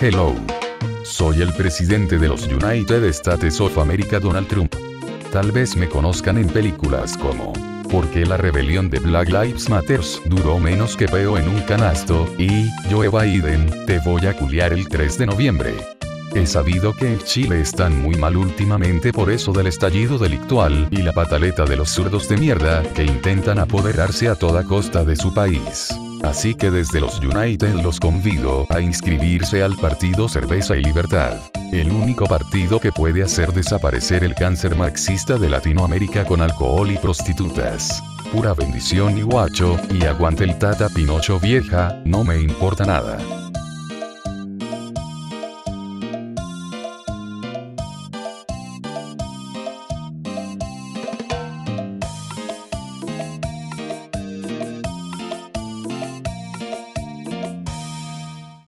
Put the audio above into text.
Hello. Soy el presidente de los United States of America Donald Trump. Tal vez me conozcan en películas como porque la rebelión de Black Lives Matters duró menos que peo en un canasto, y, Joe Biden, te voy a culiar el 3 de noviembre. He sabido que en Chile están muy mal últimamente por eso del estallido delictual y la pataleta de los zurdos de mierda que intentan apoderarse a toda costa de su país. Así que desde los United los convido a inscribirse al partido Cerveza y Libertad. El único partido que puede hacer desaparecer el cáncer marxista de Latinoamérica con alcohol y prostitutas. Pura bendición y guacho, y aguante el tata Pinocho vieja, no me importa nada.